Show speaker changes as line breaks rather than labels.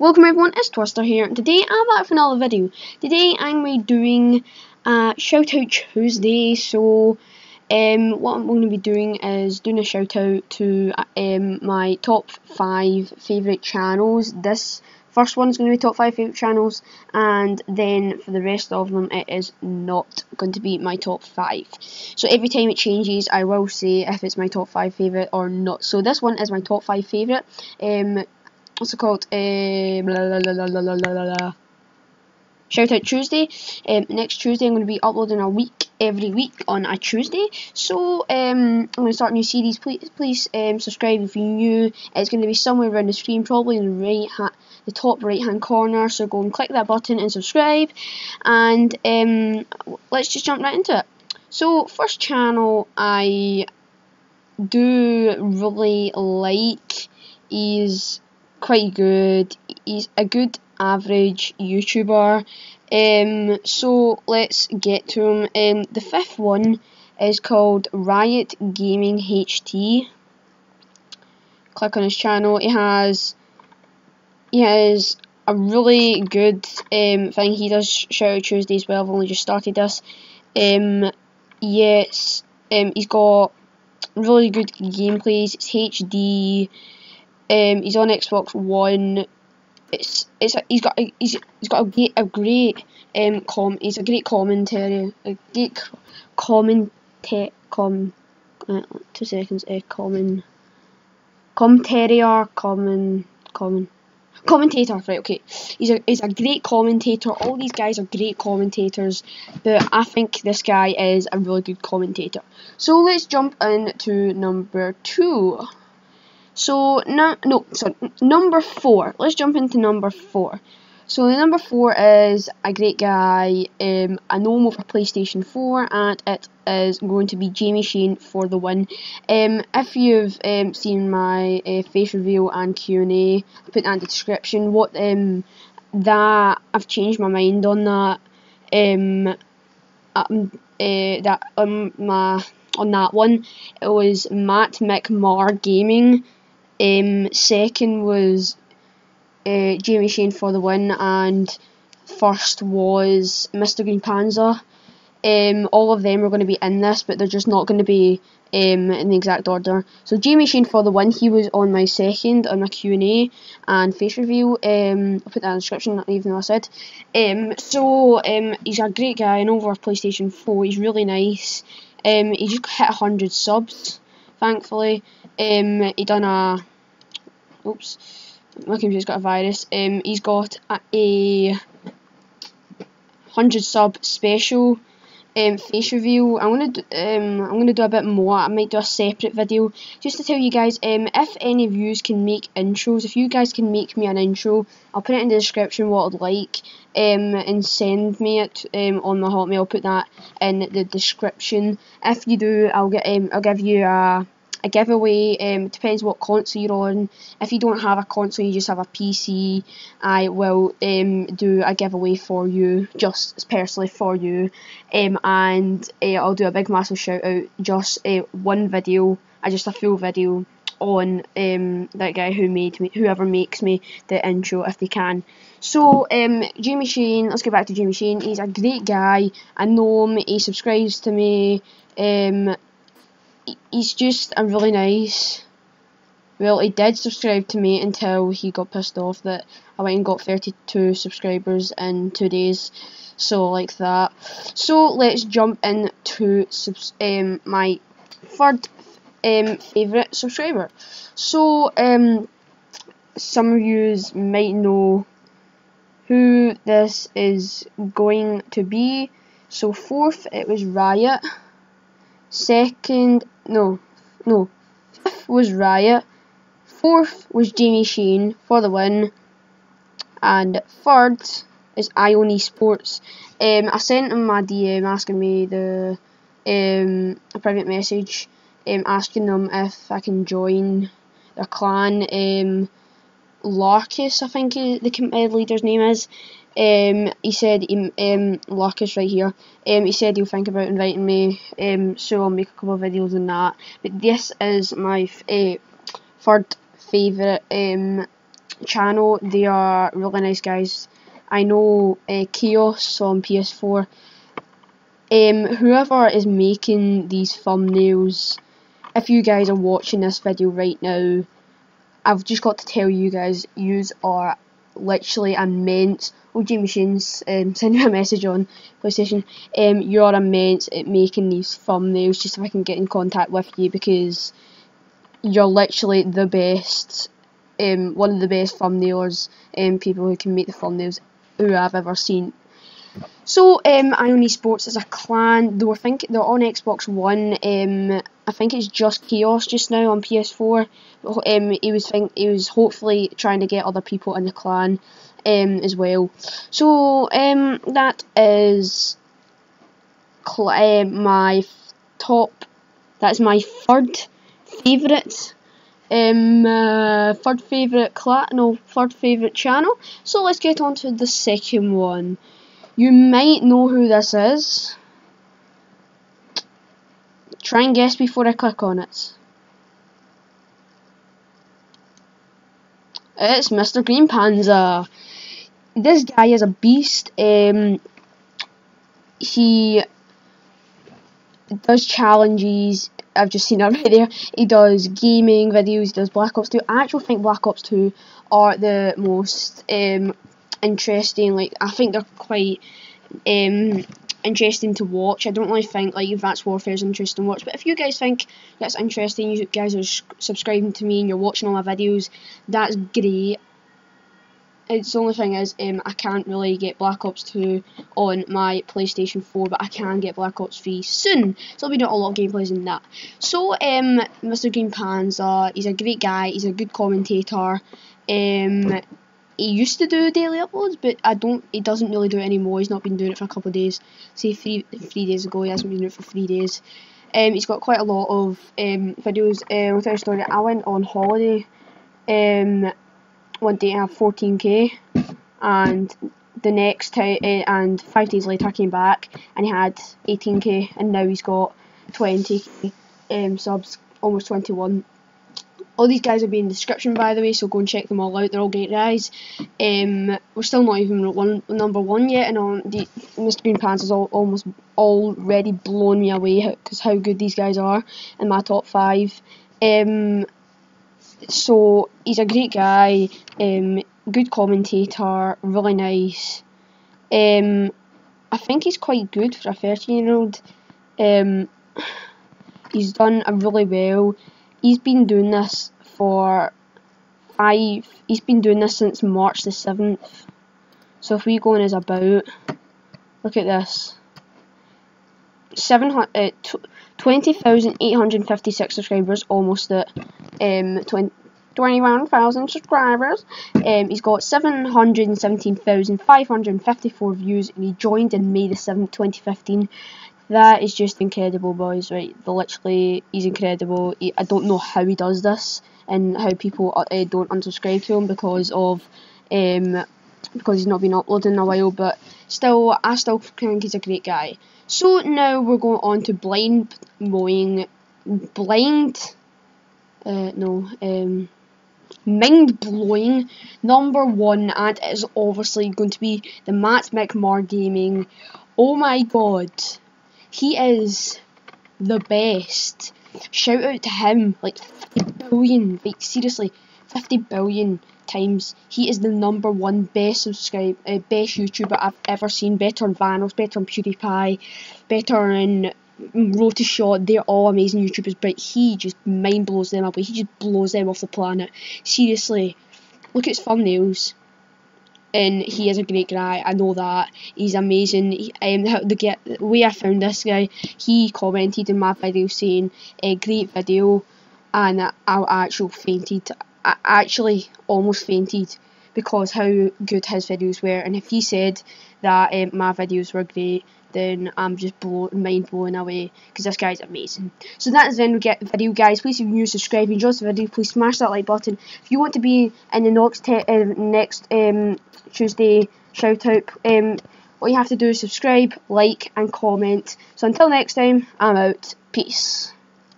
Welcome everyone, it's Twister here, and today I'm back for another video. Today I'm going to be doing a shout out Tuesday, so um, what I'm going to be doing is doing a shout out to um, my top 5 favourite channels. This first one's going to be top 5 favourite channels, and then for the rest of them it is not going to be my top 5. So every time it changes I will say if it's my top 5 favourite or not. So this one is my top 5 favourite. Um, what's it called? Uh, blah, blah, blah, Shout out Tuesday. Um, next Tuesday, I'm going to be uploading a week every week on a Tuesday. So um, I'm going to start a new series. Please, please um, subscribe if you're new. It's going to be somewhere around the screen, probably in the right ha the top right hand corner. So go and click that button and subscribe. And um, let's just jump right into it. So first channel I do really like is quite good. He's a good average YouTuber. Um, so let's get to him. Um, the fifth one is called Riot Gaming HD. Click on his channel. He has he has a really good um, thing. He does shout out Tuesday as well. I've only just started this. Um, yes, um, he's got really good gameplays. It's HD. Um, he's on Xbox One. It's it's a, he's got a, he's he's got a great a great um com he's a great commentary a great comment com uh, two seconds uh, common commentary common common commentator right okay. He's a he's a great commentator. All these guys are great commentators but I think this guy is a really good commentator. So let's jump into number two so, no, no, so number four. Let's jump into number four. So, the number four is a great guy. Um, I know him over PlayStation 4, and it is going to be Jamie Shane for the win. Um, if you've um, seen my uh, face reveal and Q&A, I'll put that in the description. What um, that I've changed my mind on that. Um, um uh, that um my on that one, it was Matt McMar Gaming. Um, second was uh, Jamie Shane for the win, and first was Mr. Green Pandaz. Um, all of them are going to be in this, but they're just not going to be um, in the exact order. So Jamie Shane for the win, he was on my second on my Q and A and face review. Um, I'll put that in the description, even though I said. Um, so um, he's a great guy. and over PlayStation Four, he's really nice. Um, he just hit hundred subs, thankfully. Um, he done a oops, my computer's got a virus. Um, he's got a, a hundred sub special um, face reveal. I'm gonna do, um, I'm gonna do a bit more. I might do a separate video just to tell you guys. Um, if any of you can make intros, if you guys can make me an intro, I'll put it in the description what I'd like. Um, and send me it um on my hotmail. I'll put that in the description. If you do, I'll get um I'll give you a a giveaway. Um, depends what console you're on. If you don't have a console, you just have a PC. I will um, do a giveaway for you, just personally for you, um, and uh, I'll do a big massive shout out. Just uh, one video, uh, just a full video on um, that guy who made me, whoever makes me the intro if they can. So um, Jamie Shane, let's get back to Jamie Shane. He's a great guy. I know him. He subscribes to me. Um, he's just a really nice. Well, he did subscribe to me until he got pissed off that I went and got 32 subscribers in two days. So, like that. So, let's jump into subs um, my third um, favourite subscriber. So, um, some of you might know who this is going to be. So, fourth, it was Riot. Second, no, no. Fifth was Riot. Fourth was Jamie Shane for the win. And third is Ion Esports. Um, I sent him my DM asking me the um, a private message um, asking them if I can join their clan. Um, Larkus, I think the uh, leader's name is. Um, he said, um, um Larkus right here, um, he said he'll think about inviting me, um, so I'll make a couple of videos on that. But this is my uh, third favourite um, channel. They are really nice guys. I know uh, Chaos on PS4. Um, whoever is making these thumbnails, if you guys are watching this video right now, I've just got to tell you guys, yous are literally immense. OG Machines, um, send me a message on PlayStation. Um, you're immense at making these thumbnails. Just if I can get in contact with you because you're literally the best. Um, one of the best thumbnailers. Um, people who can make the thumbnails who I've ever seen. So, um, Esports is a clan. Though I think they're on Xbox One. Um, I think it's just Chaos just now on PS4. Um, he was think he was hopefully trying to get other people in the clan, um, as well. So, um, that is cl- uh, my top. That's my third favourite um, uh, third favourite clan, no, third favourite channel. So let's get on to the second one. You might know who this is. Try and guess before I click on it. It's Mr. Green Pandaz. This guy is a beast. Um, he does challenges I've just seen right there. He does gaming videos, he does Black Ops 2. I actually think Black Ops 2 are the most um, interesting. Like I think they're quite um, interesting to watch. I don't really think like Advanced Warfare is interesting to watch, but if you guys think that's interesting, you guys are subscribing to me and you're watching all my videos, that's great. It's the only thing is um, I can't really get Black Ops 2 on my PlayStation 4, but I can get Black Ops 3 soon. So I'll be doing a lot of gameplays in that. So um, Mr. Green Pandaz, he's a great guy. He's a good commentator. Um, he used to do daily uploads, but I don't. He doesn't really do it anymore. He's not been doing it for a couple of days. Say three three days ago, he hasn't been doing it for three days. Um, he's got quite a lot of um, videos. You a story. I went on holiday. Um, one day I have 14k, and the next time, uh, and five days later I came back and he had 18k, and now he's got 20 um, subs, almost 21. All these guys will be in the description by the way, so go and check them all out. They're all great guys. Um, we're still not even one number one yet, and on the Mr Green Pants has all, almost already blown me away because how, good these guys are in my top five. Um, so he's a great guy, um, good commentator, really nice. Um, I think he's quite good for a 13 year old. Um, he's done a really well. He's been doing this for five. He's been doing this since March the seventh. So if we go on his about, look at this. Seven uh, 20,856 subscribers, almost at um, 20, 21,000 subscribers. Um, he's got 717,554 views and he joined in May the 7th, 2015. That is just incredible, boys, right? The literally, he's incredible. He, I don't know how he does this and how people uh, don't unsubscribe to him because of um, because he's not been uploading in a while, but still, I still think he's a great guy. So now we're going on to blind mowing, blind, uh, no, um, mind blowing number one, and it is obviously going to be the Matt McMahon Gaming. Oh my god, he is the best. Shout out to him, like 50 billion, like seriously, 50 billion times. He is the number one best subscribe, uh, best YouTuber I've ever seen. Better than Vanoss, better than PewDiePie, better than Road Shot. They're all amazing YouTubers, but he just mind blows them up. He just blows them off the planet. Seriously, look at his thumbnails. And he is a great guy. I know that he's amazing. He, um, the, the way I found this guy, he commented in my video saying, "A great video," and I, I actually fainted. I actually almost fainted because how good his videos were. And if he said that um, my videos were great, then I'm just blow, mind blown away because this guy's amazing. So that is the end of the video, guys. Please, if you're new, subscribe. If you enjoyed the video, please smash that like button. If you want to be in the next uh, next um, Tuesday shout out, um, all you have to do is subscribe, like, and comment. So until next time, I'm out. Peace.